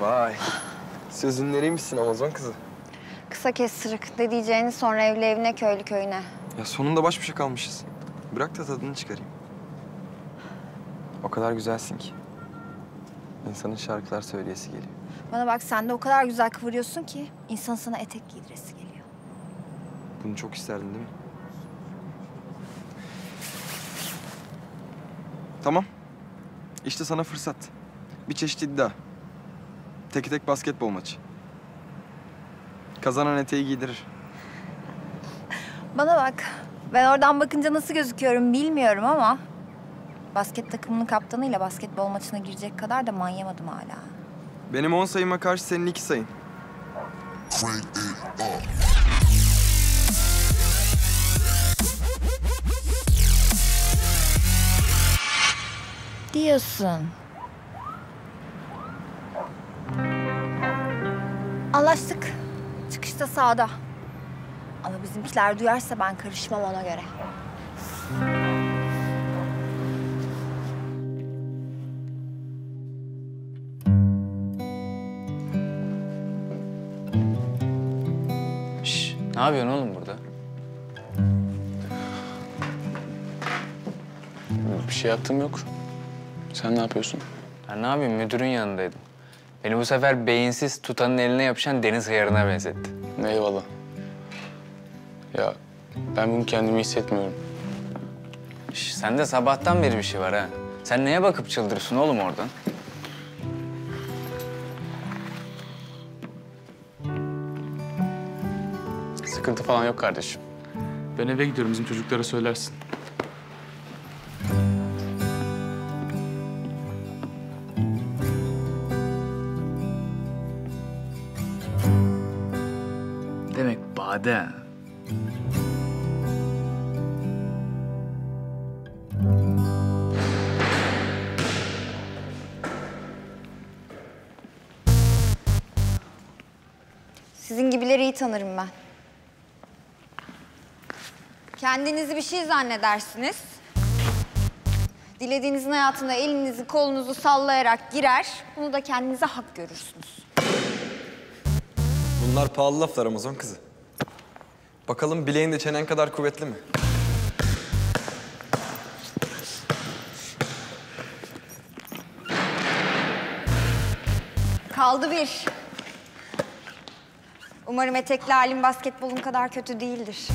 Vay. Sözün nereymişsin Amazon kızı? Kısa kes sırık. Ne diyeceğini sonra evli evine, köylü köyüne. Ya sonunda baş başa kalmışız. Bırak da tadını çıkarayım. O kadar güzelsin ki. İnsanın şarkılar söyleyesi geliyor. Bana bak sen de o kadar güzel kıvırıyorsun ki insan sana etek giydiresi geliyor. Bunu çok isterdin değil mi? Tamam. İşte sana fırsat. Bir çeşit iddia. Teki tek basketbol maçı. Kazanan eteği giydirir. Bana bak. Ben oradan bakınca nasıl gözüküyorum bilmiyorum ama... Basket takımının kaptanıyla basketbol maçına girecek kadar da manyamadım hala. Benim 10 sayıma karşı senin 2 sayın. Diyorsun. Anlaştık. Çıkışta sağda. Ama bizimkiler duyarsa ben karışmam ona göre. Şş, ne yapıyorsun oğlum burada? Bir şey yaptım yok. Sen ne yapıyorsun? Ya ne yapayım müdürün yanındaydım. Beni bu sefer beyinsiz tutanın eline yapışan deniz hıyarına benzetti. Eyvallah. Ya ben bunu kendimi hissetmiyorum. Şş, sende sabahtan beri bir şey var ha. Sen neye bakıp çıldırıyorsun oğlum oradan? Sıkıntı falan yok kardeşim. Ben eve gidiyorum. Bizim çocuklara söylersin. Ha. Sizin gibileri iyi tanırım ben. Kendinizi bir şey zannedersiniz. Dilediğinizin hayatına elinizi kolunuzu sallayarak girer. Bunu da kendinize hak görürsünüz. Bunlar pahalı laflar Amazon kızı. Bakalım bileğin de çenen kadar kuvvetli mi? Kaldı bir. Umarım etekli halim basketbolun kadar kötü değildir.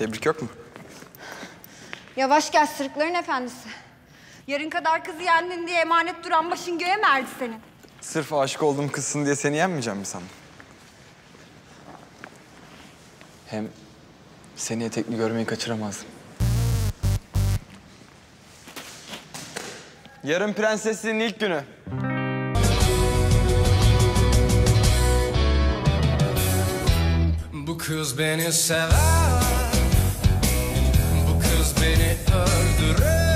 Tebrik yok mu? Yavaş gel sırıkların efendisi. Yarın kadar kızı yendin diye emanet duran başın göğe mi erdi senin? Sırf aşık olduğum kızsın diye seni yenmeyeceğim mi sandın? Hem seni etekli görmeyi kaçıramazdım. Yarın prensesliğin ilk günü. Bu kız beni sever beni öldürür